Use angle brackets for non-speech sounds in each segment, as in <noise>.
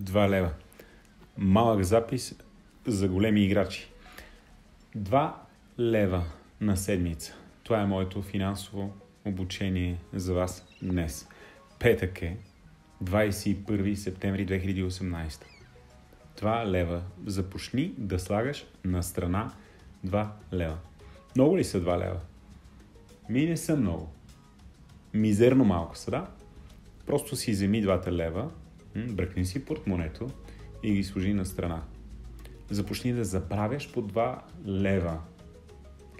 2 лева. Малък запис за големи играчи. 2 лева на седмица. Това е моето финансово обучение за вас днес. Петък е 21 септември 2018. 2 лева. Започни да слагаш на страна 2 лева. Много ли са 2 лева? Ми не са много. Мизерно малко са, да? Просто си вземи двата лева, бръкни си портмонето и ги сложи на страна. Започни да забравяш по 2 лева.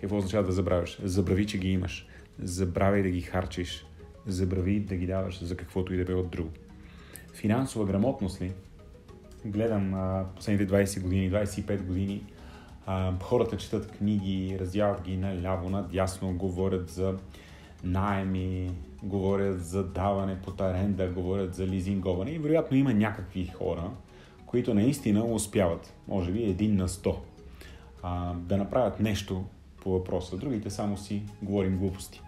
Какво означава да забравяш? Забрави, че ги имаш. Забравяй да ги харчиш. Забрави да ги даваш за каквото и да от друго. Финансова грамотност ли? Гледам а, последните 20 години, 25 години, а, хората четат книги, раздяват ги наляво, надясно, говорят за найеми, говорят за даване под аренда, говорят за лизинговане и вероятно има някакви хора, които наистина успяват, може би един на сто, да направят нещо по въпроса. Другите само си говорим глупости.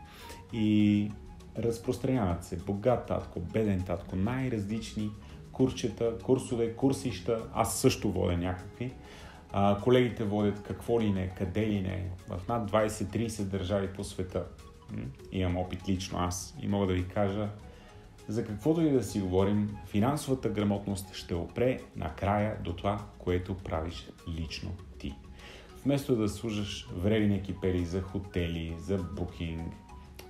И разпространяват се богат татко, беден татко, най-различни курчета, курсове, курсища. Аз също водя някакви. А, колегите водят какво ли не, къде ли не, в над 20-30 държави по света. Имам опит лично аз и мога да ви кажа, за каквото и да си говорим, финансовата грамотност ще опре накрая до това, което правиш лично ти. Вместо да служаш вредни екипери за хотели, за букинг,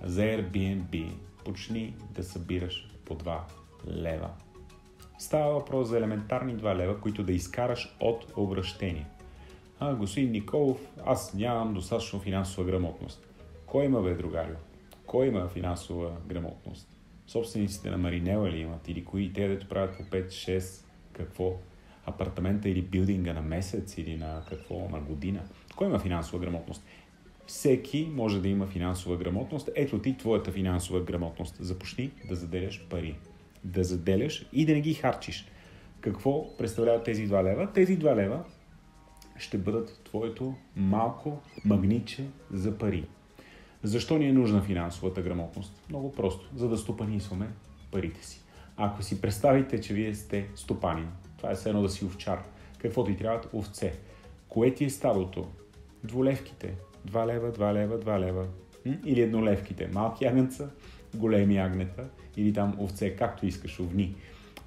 за Airbnb, почни да събираш по 2 лева. Става въпрос за елементарни 2 лева, които да изкараш от обращение. А, господин Николов, аз нямам достатъчно финансова грамотност. Кой има, бе, другарио? Кой има финансова грамотност? Собствениците на Маринела ли имат? Или кои те, дето правят по 5-6, какво? Апартамента или билдинга на месец или на какво? На година? Кой има финансова грамотност? Всеки може да има финансова грамотност. Ето ти твоята финансова грамотност. Започни да заделяш пари. Да заделяш и да не ги харчиш. Какво представляват тези 2 лева? Тези 2 лева ще бъдат твоето малко магниче за пари. Защо ни е нужна финансовата грамотност? Много просто, за да стопанисваме парите си. Ако си представите, че вие сте стопанин, това е все едно да си овчар, какво ти трябват? Овце. Кое ти е стадото? Дволевките. 2 лева, 2 лева, 2 лева. Или еднолевките. Малки агнеца, големи агнета. Или там овце, както искаш, овни.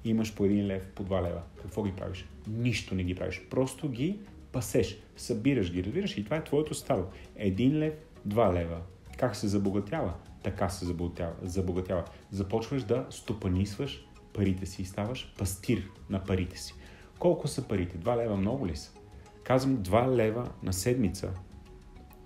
Имаш по 1 лев, по 2 лева. Какво ги правиш? Нищо не ги правиш. Просто ги пасеш. Събираш ги, разбираш? И това е твоето стадо. 1 лев, 2 лева. Как се забогатява? Така се забогатява. Започваш да стопанисваш парите си и ставаш пастир на парите си. Колко са парите? 2 лева много ли са? Казвам 2 лева на седмица.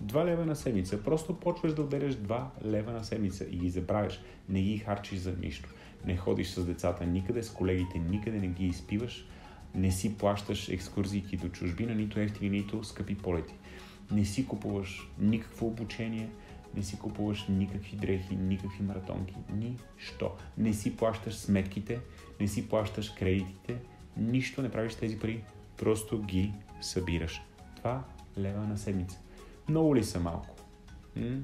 2 лева на седмица. Просто почваш да отделяш 2 лева на седмица и ги забравяш. Не ги харчиш за нищо. Не ходиш с децата никъде, с колегите никъде не ги изпиваш. Не си плащаш екскурзии до чужбина, нито ефтини, нито скъпи полети. Не си купуваш никакво обучение, не си купуваш никакви дрехи, никакви маратонки, нищо. Не си плащаш сметките, не си плащаш кредитите, нищо не правиш тези пари, просто ги събираш. 2 лева на седмица. Много ли са малко? М?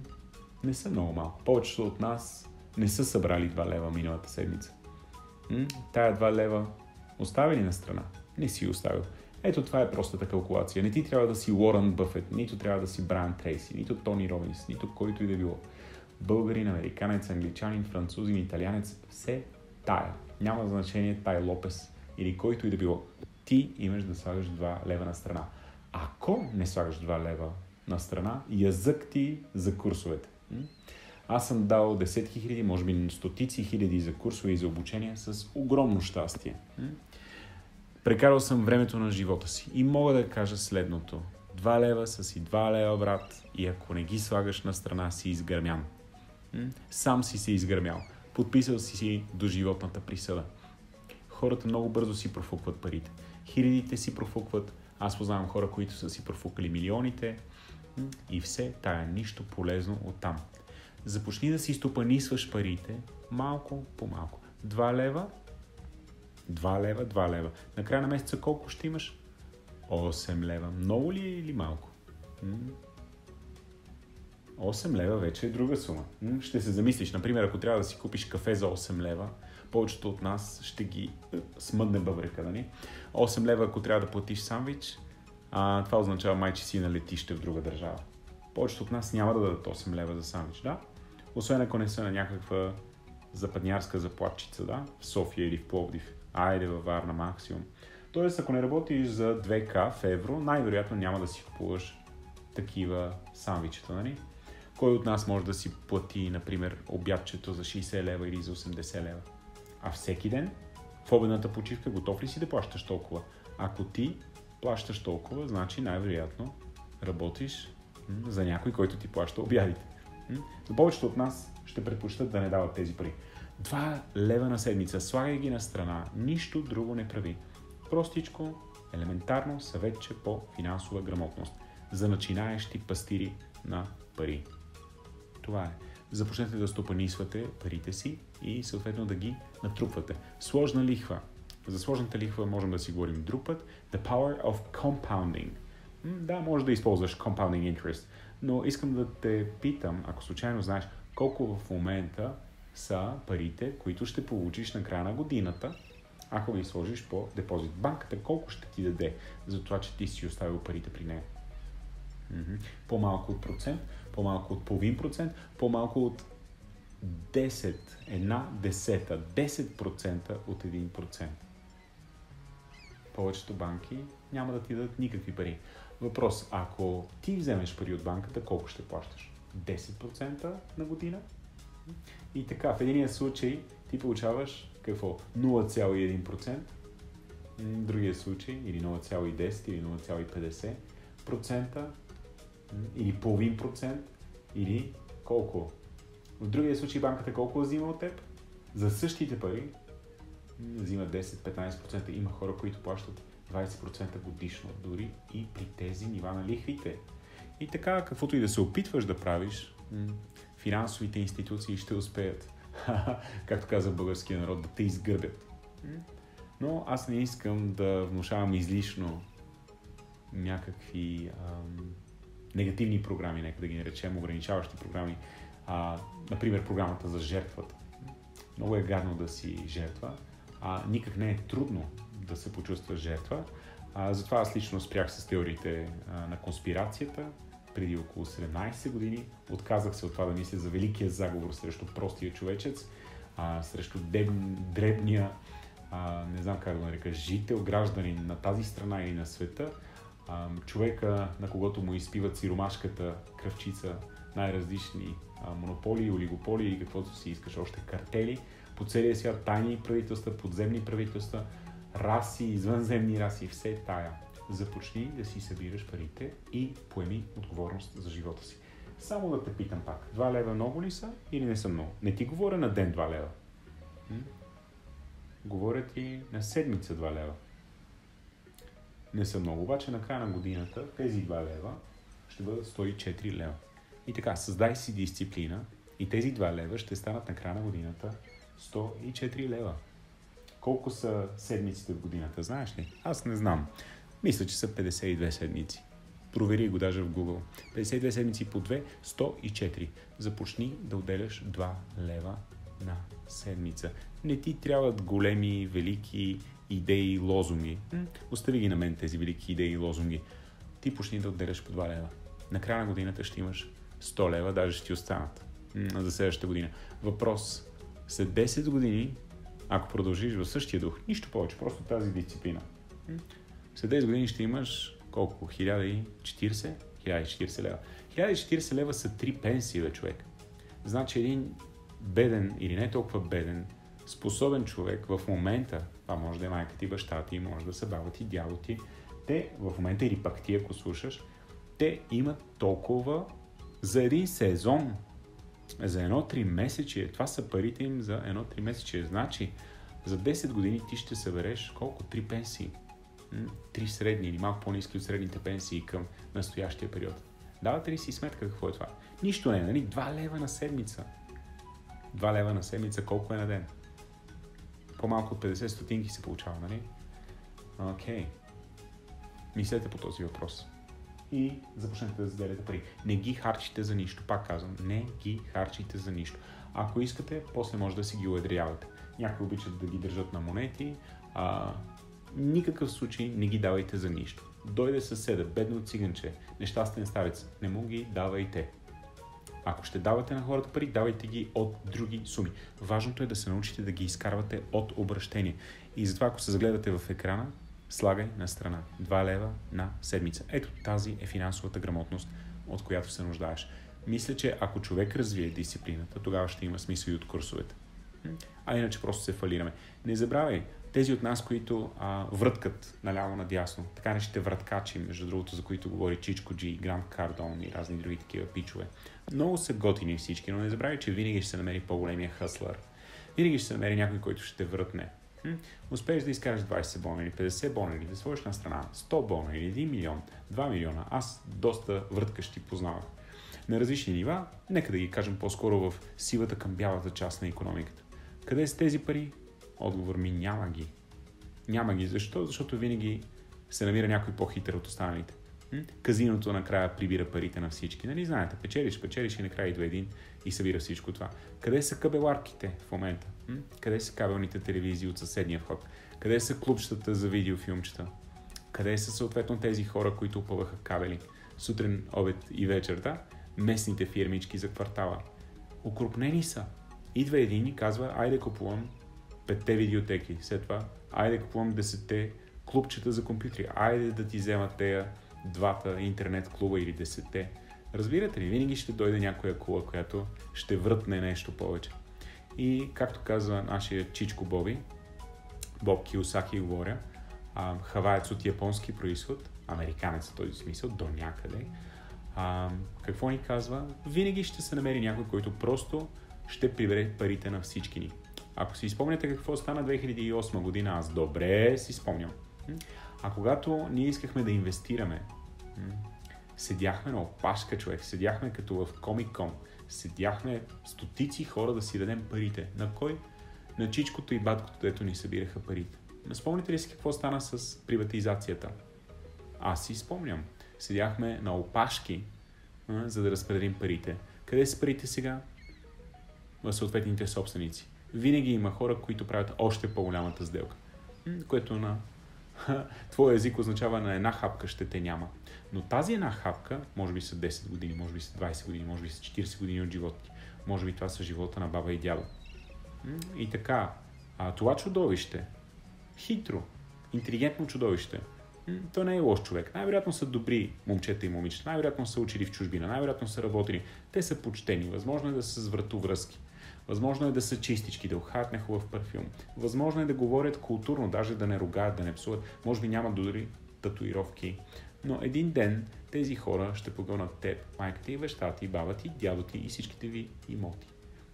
Не са много малко. Повечето от нас не са събрали 2 лева миналата седмица. М? Тая 2 лева остави ли на страна? Не си оставил. Ето това е простата калкулация. Не ти трябва да си Уорън Бъфет, нито трябва да си Брайан Трейси, нито Тони Робинс, нито който и да било. Българин, американец, англичанин, французин, италянец, все тая. Няма значение Тай Лопес или който и да било. Ти имаш да слагаш 2 лева на страна. Ако не слагаш 2 лева на страна, язък ти за курсовете. Аз съм дал десетки хиляди, може би стотици хиляди за курсове и за обучение с огромно щастие. Прекарал съм времето на живота си и мога да кажа следното. Два лева са си два лева, брат, и ако не ги слагаш на страна, си изгърмян. Сам си се изгърмял. Подписал си си до животната присъда. Хората много бързо си профукват парите. Хилядите си профукват. Аз познавам хора, които са си профукали милионите. И все тая нищо полезно оттам. Започни да си стопанисваш парите малко по малко. Два лева 2 лева, 2 лева. На края на месеца колко ще имаш? 8 лева. Много ли е или малко? 8 лева вече е друга сума. Ще се замислиш, например, ако трябва да си купиш кафе за 8 лева, Повечето от нас ще ги е, смъдне бъбрека, нали? 8 лева, ако трябва да платиш сандвич, а, това означава майче си на летище в друга държава. Повечето от нас няма да дадат 8 лева за сандвич, да? Освен ако не са на някаква западнярска заплатчица, да? В София или в Пловдив. Айде във Варна максимум. Тоест, ако не работиш за 2К в евро, най-вероятно няма да си купуваш такива сандвичета, нали? Кой от нас може да си плати, например, обядчето за 60 лева или за 80 лева? А всеки ден, в обедната почивка, готов ли си да плащаш толкова? Ако ти плащаш толкова, значи най-вероятно работиш за някой, който ти плаща обядите. Но повечето от нас ще предпочитат да не дават тези пари. 2 лева на седмица, слагай ги на страна, нищо друго не прави. Простичко, елементарно съветче по финансова грамотност за начинаещи пастири на пари. Това е. Започнете да стопанисвате парите си и съответно да ги натрупвате. Сложна лихва. За сложната лихва можем да си говорим друг път. The power of compounding. Да, може да използваш compounding interest, но искам да те питам, ако случайно знаеш, колко в момента са парите, които ще получиш на края на годината, ако ги сложиш по депозит. Банката колко ще ти даде за това, че ти си оставил парите при нея? По-малко от процент, по-малко от половин процент, по-малко от 10, една десета, 10% от 1%. Повечето банки няма да ти дадат никакви пари. Въпрос, ако ти вземеш пари от банката, колко ще плащаш? 10% на година? И така, в единия случай ти получаваш какво? 0,1%, в другия случай или 0,10 или 0,50%, или половин процент, или колко? В другия случай банката колко взима от теб? За същите пари взима 10-15%. Има хора, които плащат 20% годишно, дори и при тези нива на лихвите. И така, каквото и да се опитваш да правиш, финансовите институции ще успеят, <laughs> както каза българския народ, да те изгърбят. Но аз не искам да внушавам излишно някакви ам, негативни програми, нека да ги наречем, ограничаващи програми. А, например, програмата за жертвата. Много е гадно да си жертва, а никак не е трудно да се почувства жертва. А, затова аз лично спрях с теориите а, на конспирацията преди около 17 години. Отказах се от това да мисля за великия заговор срещу простия човечец, а, срещу деб, дребния, а, не знам как да нарека, жител, гражданин на тази страна или на света, а, човека, на когото му изпиват сиромашката кръвчица, най-различни а, монополи, олигополи или каквото си искаш, още картели по целия свят, тайни правителства, подземни правителства, раси, извънземни раси, все тая. Започни да си събираш парите и поеми отговорност за живота си. Само да те питам пак, 2 лева много ли са или не са много? Не ти говоря на ден 2 лева. М? Говоря ти на седмица 2 лева. Не са много, обаче на края на годината тези 2 лева ще бъдат 104 лева. И така, създай си дисциплина и тези 2 лева ще станат на края на годината 104 лева. Колко са седмиците в годината, знаеш ли? Аз не знам. Мисля, че са 52 седмици. Провери го даже в Google. 52 седмици по 2, 104. Започни да отделяш 2 лева на седмица. Не ти трябват големи, велики идеи лозунги. Остави ги на мен тези велики идеи и лозунги. Ти почни да отделяш по 2 лева. На края на годината ще имаш 100 лева, даже ще ти останат за следващата година. Въпрос. След 10 години ако продължиш в същия дух, нищо повече, просто тази дисциплина. След 10 години ще имаш колко? 1040? 1040 лева. 1040 лева са три пенсии, бе, човек. Значи един беден или не толкова беден, способен човек в момента, това може да е майка ти, баща ти, може да са баба ти, дядо ти, те в момента или пак ти, ако слушаш, те имат толкова за един сезон за едно три месече, това са парите им за едно три месече. Значи, за 10 години ти ще събереш колко? Три пенсии. Три средни или малко по-низки от средните пенсии към настоящия период. Давате ли си сметка какво е това? Нищо не е, нали? 2 лева на седмица. 2 лева на седмица, колко е на ден? По-малко от 50 стотинки се получава, нали? Окей. Okay. Мислете по този въпрос. и започнете да заделяте пари. Не ги харчите за нищо, пак казвам, не ги харчите за нищо. Ако искате, после може да си ги уедрявате. Някои обичат да ги държат на монети, а, никакъв случай не ги давайте за нищо. Дойде съседа, бедно циганче, нещастен старец, не му ги давайте. Ако ще давате на хората пари, давайте ги от други суми. Важното е да се научите да ги изкарвате от обращение. И затова, ако се загледате в екрана, слагай на страна 2 лева на седмица. Ето тази е финансовата грамотност, от която се нуждаеш. Мисля, че ако човек развие дисциплината, тогава ще има смисъл и от курсовете. А иначе просто се фалираме. Не забравяй, тези от нас, които а, връткат наляво-надясно, така не ще враткачи, между другото, за които говори Чичко Джи, Гранд Кардон и разни други такива пичове. Много са готини всички, но не забравяй, че винаги ще се намери по-големия хъслър. Винаги ще се намери някой, който ще врътне. Хм? Успееш да изкараш 20 бона или 50 бона или да сложиш на страна 100 бона или 1 милион, 2 милиона. Аз доста връткащи познавах. На различни нива, нека да ги кажем по-скоро в сивата към бялата част на економиката. Къде са тези пари? Отговор ми няма ги. Няма ги. Защо? Защото винаги се намира някой по-хитър от останалите. Казиното накрая прибира парите на всички. Нали знаете, печелиш, печелиш и накрая идва един и събира всичко това. Къде са кабеларките в момента? Къде са кабелните телевизии от съседния вход? Къде са клубчетата за видеофилмчета? Къде са съответно тези хора, които опъваха кабели? Сутрин, обед и вечер, да? Местните фирмички за квартала. Окрупнени са. Идва един и казва, айде купувам петте видеотеки. След това, айде купувам десетте клубчета за компютри. Айде да ти вземат тея двата интернет клуба или десетте. Разбирате ли, винаги ще дойде някоя кула, която ще врътне нещо повече. И както казва нашия чичко Боби, Боб Киосаки говоря, хаваец от японски происход, американец в този смисъл, до някъде, а, какво ни казва? Винаги ще се намери някой, който просто ще прибере парите на всички ни. Ако си спомняте какво стана 2008 година, аз добре си спомням. А когато ние искахме да инвестираме, седяхме на опашка човек, седяхме като в Комик-кон, седяхме стотици хора да си дадем парите. На кой? На чичкото и баткото, дето ни събираха парите. Спомните ли си какво стана с приватизацията? Аз си спомням. Седяхме на опашки, за да разпределим парите. Къде са парите сега? В съответните собственици. Винаги има хора, които правят още по-голямата сделка, което на <laughs> твоя език означава на една хапка ще те няма. Но тази една хапка, може би са 10 години, може би са 20 години, може би са 40 години от живота ти. Може би това са живота на баба и дядо. И така, а това чудовище, хитро, интелигентно чудовище, то не е лош човек. Най-вероятно са добри момчета и момичета. Най-вероятно са учили в чужбина. Най-вероятно са работили. Те са почтени. Възможно е да са с вратовръзки. Възможно е да са чистички, да ухаят хубав парфюм. Възможно е да говорят културно, даже да не ругаят, да не псуват. Може би няма дори татуировки. Но един ден тези хора ще погълнат теб, майката и баща ти, баба ти, дядо ти и всичките ви имоти.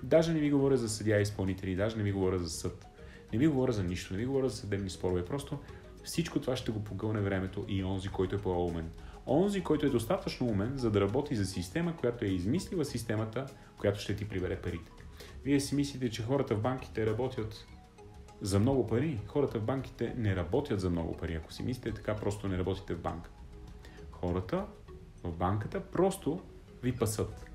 Даже не ви говоря за съдя и изпълнители, даже не ви говоря за съд. Не ви говоря за нищо, не ви говоря за съдебни спорове. Просто всичко това ще го погълне времето и онзи, който е по-умен. Онзи, който е достатъчно умен, за да работи за система, която е измислила системата, която ще ти прибере парите. Вие си мислите, че хората в банките работят за много пари. Хората в банките не работят за много пари. Ако си мислите така, просто не работите в банка. Хората в банката просто ви пасат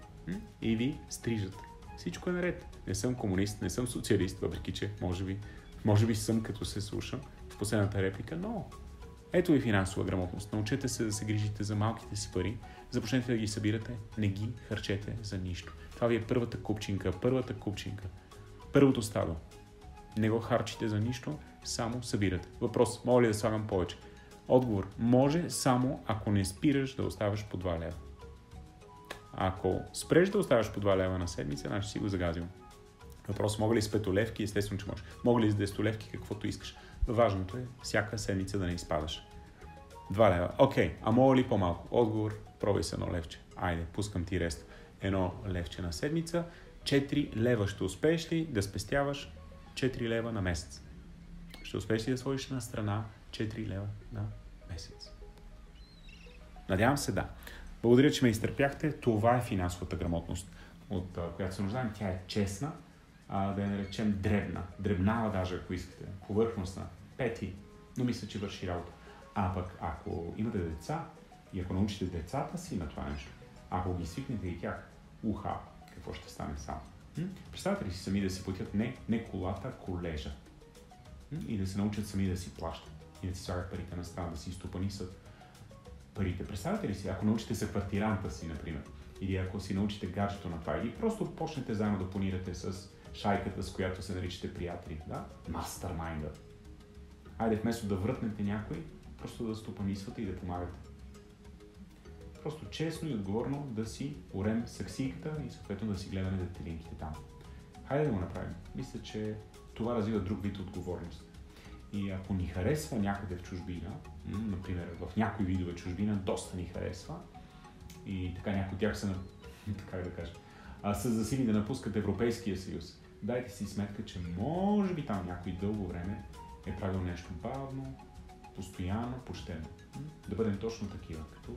и ви стрижат. Всичко е наред. Не съм комунист, не съм социалист, въпреки че може би, може би съм като се слушам в последната реплика, но ето ви финансова грамотност. Научете се да се грижите за малките си пари, започнете да ги събирате, не ги харчете за нищо. Това ви е първата купчинка, първата купчинка. Първото стадо. Не го харчите за нищо, само събирате. Въпрос, мога ли да слагам повече? Отговор, може само ако не спираш да оставаш по 2 лева. Ако спреш да оставаш по 2 лева на седмица, значи си го загазил. Въпрос, мога ли с петолевки? Естествено, че можеш. Мога ли с десетолевки? Каквото искаш. Важното е всяка седмица да не изпадаш. 2 лева. Окей, okay. а мога ли по-малко? Отговор, пробай се едно левче. Айде, пускам ти рест едно левче на седмица, 4 лева ще успееш ли да спестяваш 4 лева на месец? Ще успееш ли да сложиш на страна 4 лева на месец? Надявам се да. Благодаря, че ме изтърпяхте. Това е финансовата грамотност, от която се нуждаем. Тя е честна, а, да я наречем дребна. Дребнава даже, ако искате. Повърхностна. Пети. Но мисля, че върши работа. А пък, ако имате деца, И ако научите децата си на това нещо, ако ги свикнете и тях, уха, какво ще стане само? Представете ли си сами да си платят не, не колата, колежа? И да се научат сами да си плащат и да си слагат парите на страна, да си изтопанисат парите. Представете ли си, ако научите се квартиранта си, например, или ако си научите гаджето на това, или просто почнете заедно да планирате с шайката, с която се наричате приятели, да? Мастермайнда. Айде вместо да врътнете някой, просто да стопанисвате и да помагате. Просто честно и отговорно да си урем саксийката и съответно да си гледаме детелинките там. Хайде да го направим. Мисля, че това развива друг вид отговорност. И ако ни харесва някъде в чужбина, например в някои видове чужбина, доста ни харесва, и така някои от тях са, <laughs> така да кажа, са засили да напускат Европейския съюз. Дайте си сметка, че може би там някой дълго време е правил нещо бавно, постоянно, почтено. Да бъдем точно такива, като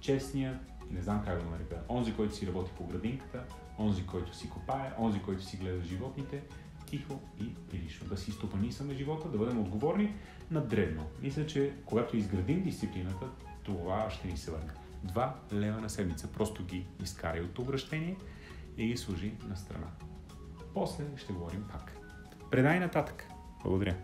честния, не знам как го нарека, онзи, който си работи по градинката, онзи, който си копае, онзи, който си гледа животните, тихо и прилично. Да си стопанисаме живота, да бъдем отговорни на древно. Мисля, че когато изградим дисциплината, това ще ни се върне. 2 лева на седмица. Просто ги изкарай от обращение и ги служи на страна. После ще говорим пак. Предай нататък. Благодаря.